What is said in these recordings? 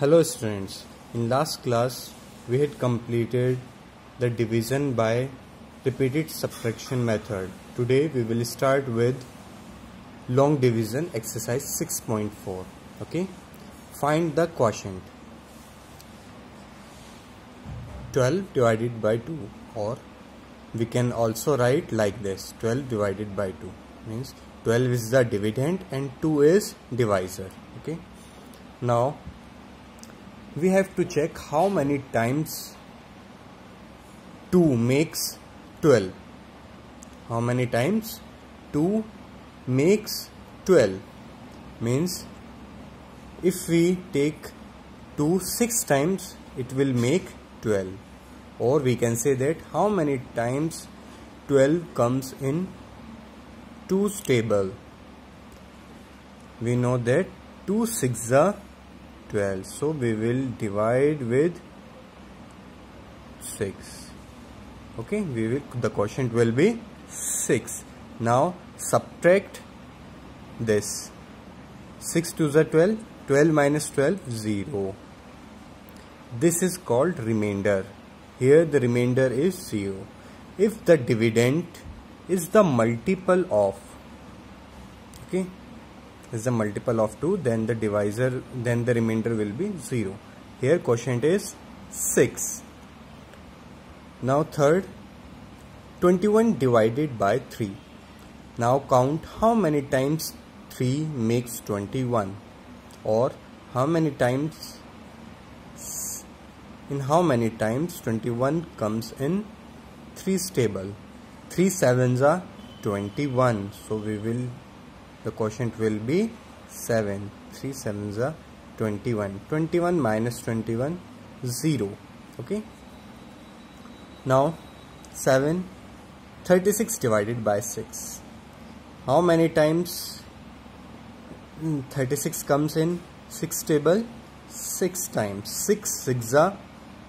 Hello students, in last class we had completed the division by repeated subtraction method. Today we will start with long division exercise 6.4. Okay, find the quotient 12 divided by 2 or we can also write like this 12 divided by 2 means 12 is the dividend and 2 is divisor okay now we have to check how many times 2 makes 12 how many times 2 makes 12 means if we take 2 6 times it will make 12 or we can say that how many times 12 comes in 2's table? We know that 2 6 are 12 so we will divide with 6 okay we will the quotient will be 6 now subtract this. 6 to the 12 12 minus 12 0 this is called remainder. Here the remainder is 0 if the dividend is the multiple of okay is the multiple of 2 then the divisor then the remainder will be 0 here quotient is 6 now third 21 divided by 3 now count how many times 3 makes 21 or how many times in how many times 21 comes in 3 table 3 sevens are 21 so we will the quotient will be 7 3 sevens are 21 21 minus 21 0 okay? Now 7 36 divided by 6 how many times? Hmm, 36 comes in 6 table 6 times. 6 6 are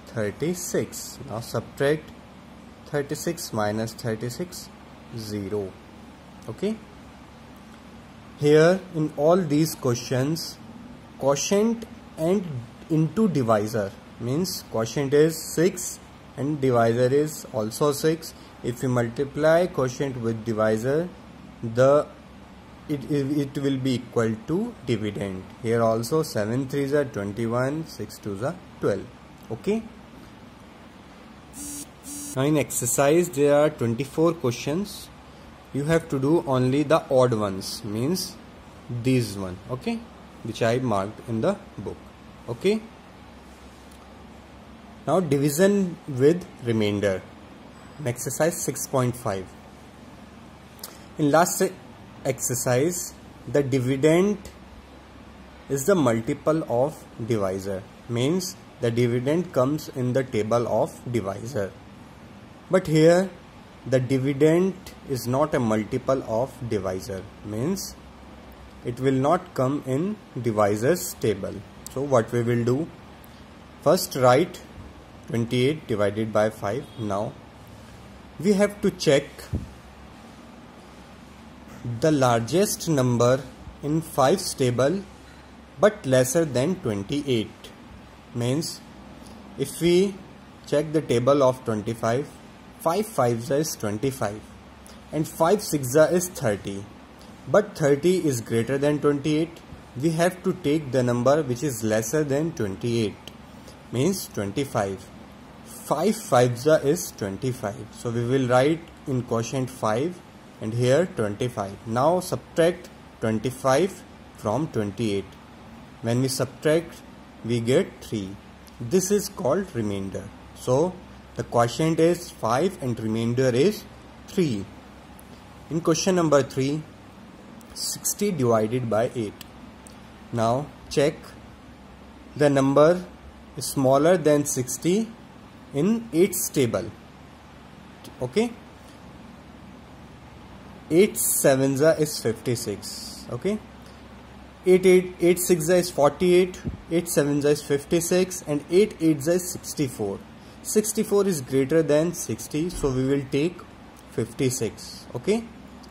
36 now subtract 36 minus 36 0 okay here in all these questions quotient and into divisor. Means quotient is 6 and divisor is also 6 if we multiply quotient with divisor the it, it will be equal to dividend. Here also 7 3s are 21 6 2s are 12 okay? Now in exercise there are 24 questions you have to do only the odd ones means these one okay? Which I marked in the book okay? Now division with remainder. Exercise 6.5 in last exercise the dividend is the multiple of divisor means the dividend comes in the table of divisor. But here the dividend is not a multiple of divisor means it will not come in divisors table. So what we will do? First write 28 divided by 5 now we have to check the largest number in 5's table but lesser than 28 means if we check the table of 25 5 5s is 25 and 5 6 is 30 but 30 is greater than 28 we have to take the number which is lesser than 28 means 25 5 5s is 25 so we will write in quotient 5 and here 25 now subtract 25 from 28 when we subtract we get 3 this is called remainder. So the quotient is 5 and remainder is 3. In question number 3, 60 divided by 8. Now check the number smaller than 60 in 8's table. Okay. 8 sevens is 56. Okay. 8 8 8 6 is 48 8 7 is 56 and 8 8 is 64 64 is greater than 60 so we will take 56 okay?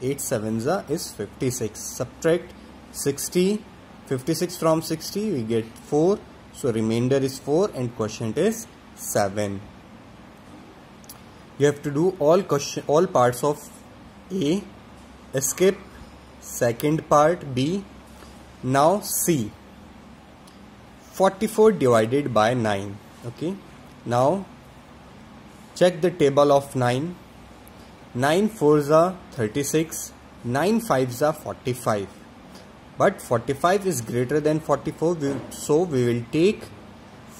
8 7s is 56 subtract 60 56 from 60 we get 4 so remainder is 4 and quotient is 7 you have to do all question all parts of a escape second part b now c. 44 divided by 9 okay? Now check the table of 9 9 4s are 36 9 5s are 45 but 45 is greater than 44 so we will take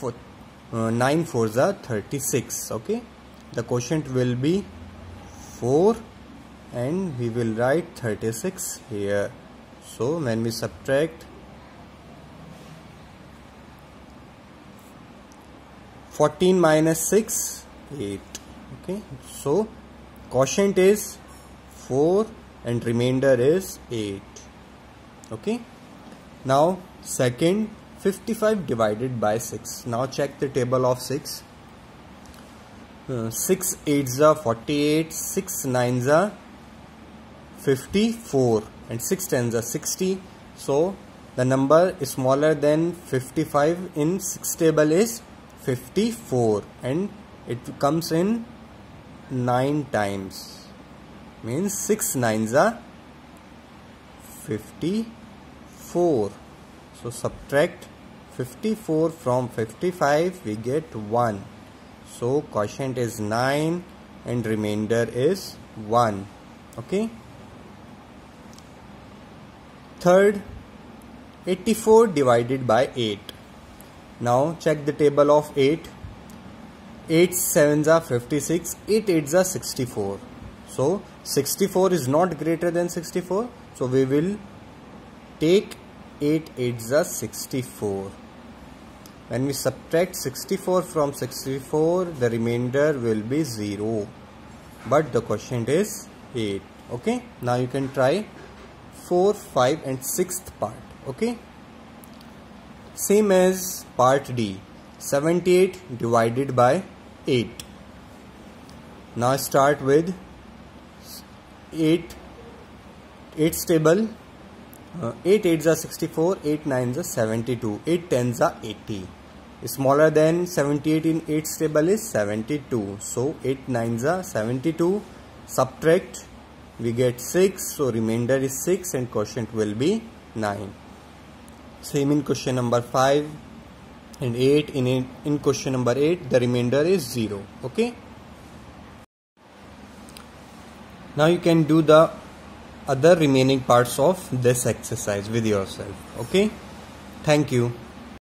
for, uh, 9 4s are 36 okay? The quotient will be 4 and we will write 36 here. So when we subtract 14 minus 6 8 okay so quotient is 4 and remainder is 8 okay now second 55 divided by 6 now check the table of 6 uh, 6 8s are 48 6 9s are 54 and 6 10s are 60 so the number is smaller than 55 in 6 table is 54 and it comes in 9 times means 6 nines are 54 so subtract 54 from 55 we get 1 so quotient is 9 and remainder is 1 okay? Third 84 divided by 8 now check the table of 8 8 7s are 56 8 8s are 64 so 64 is not greater than 64 so we will take 8 8s are 64 when we subtract 64 from 64 the remainder will be 0 but the quotient is 8 okay? Now you can try 4 5 and 6th part. Okay? Same as part D. 78 divided by 8 now start with 8 8 stable. Uh, 8 8s are 64 8 9s are 72 8 10s are 80 smaller than 78 in 8 stable is 72 so 8 9s are 72 subtract we get 6 so remainder is 6 and quotient will be 9 same in question number 5 and 8 in in question number 8 the remainder is 0 okay? Now you can do the other remaining parts of this exercise with yourself okay? Thank you